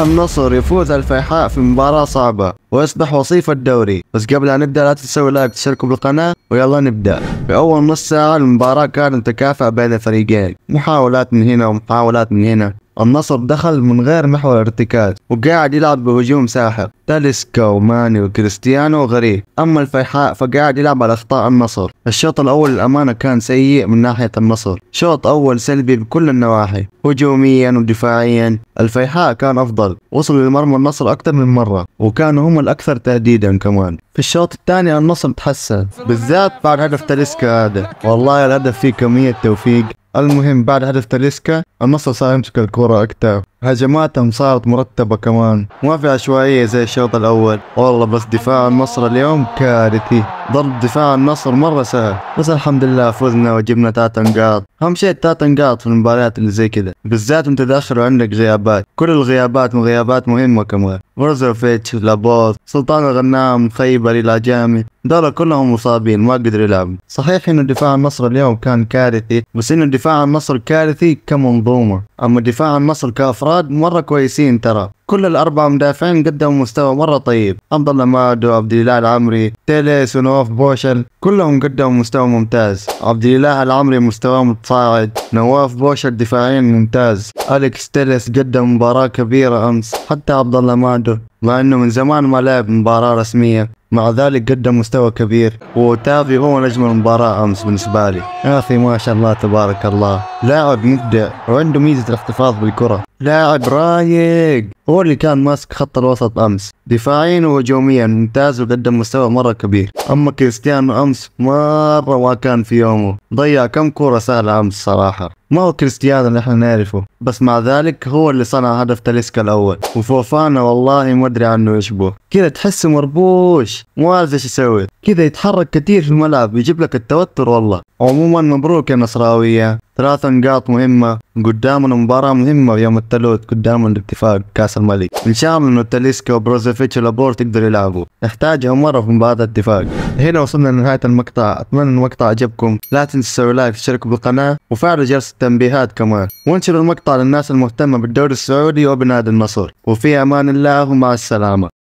النصر يفوز الفيحاء في مباراة صعبة. ويصبح وصيف الدوري. بس قبل أن نبدأ لا تنسوا لايك تشتركوا بالقناة ويلا نبدأ. في أول نص ساعة المباراة كانت متكافئة بين الفريقين. محاولات من هنا ومحاولات من هنا. النصر دخل من غير محور ارتكاز وقاعد يلعب بهجوم ساحق. تاليسكا وماني وكريستيانو وغريب أما الفيحاء فقاعد يلعب على أخطاء النصر. الشوط الأول للأمانة كان سيء من ناحية النصر. شوط أول سلبي بكل النواحي هجوميا ودفاعيا. الفيحاء كان أفضل. وصلوا لمرمى النصر أكثر من مرة وكانوا هم الاكثر تهديدا كمان. في الشوط الثاني النصر تحسن. بالذات بعد هدف تاليسكا هذا. والله الهدف فيه كمية توفيق. المهم بعد هدف تاليسكا النصر صار يمسك الكرة أكثر هجماتهم صارت مرتبة كمان. ما في عشوائية زي الشوط الأول. والله بس دفاع النصر اليوم كارثي. ضرب دفاع النصر مرة سهل. بس الحمد لله فزنا وجبنا تلات نقاط. أهم شيء تلات نقاط في المباريات اللي زي كذا بالذات انت داخل وعندك غيابات. كل الغيابات من غيابات مهمة كمان. بروزوفيتش لابوز سلطان الغنام خيبري العجمي دول كلهم مصابين ما قدروا يلعبوا. صحيح إنه دفاع النصر اليوم كان كارثي بس إنه دفاع النصر كارثي كمنظومة. أما دفاع النصر كأفراد مرة كويسين ترى. كل الأربع مدافعين قدموا مستوى مرة طيب. عبد الله مادو عبد الإله العمري تيليس ونواف بوشل كلهم قدموا مستوى ممتاز. عبد الإله العمري مستواه متصاعد. نواف بوشل دفاعيا ممتاز. أليكس تيليس قدم مباراة كبيرة أمس. حتى عبد الله مادو مع إنه من زمان ما لعب مباراة رسمية. مع ذلك قدم مستوى كبير. أوتافيو هو نجم المباراة أمس بالنسبة لي. يا أخي ما شاء الله تبارك الله. لاعب مبدع وعنده ميزة الاحتفاظ بالكرة. لاعب رايق. هو اللي كان ماسك خط الوسط أمس. دفاعيا وهجوميا. ممتاز وقدم مستوى مرة كبير. أما كريستيانو أمس مرة ما كان في يومه. ضيع كم كرة سهلة أمس صراحة. ما هو كريستيانو اللي إحنا نعرفه بس مع ذلك هو اللي صنع هدف تاليسكا الأول. وفوفانا والله ما أدري عنه يشبه كذا تحسه مربوش مو عارف إيش يسوي. كذا يتحرك كثير في الملعب يجيب لك التوتر والله. عموما مبروك يا نصراوية. ثلاث نقاط مهمة قدامنا مباراة مهمة يوم الثلاث قدام الاتفاق كاس الملك ان شاء الله إنه تاليسكا وبروزوفيتش ولابورت يقدروا يلعبوا. نحتاجهم مرة في مباراة الاتفاق هنا وصلنا لنهاية المقطع. أتمنى المقطع عجبكم. لا تنسوا تسوي لايك تشتركوا بالقناة وفعلوا جرس التنبيهات كمان. وانشروا المقطع للناس المهتمة بالدوري السعودي وبنادي النصر. وفي أمان الله ومع السلامة.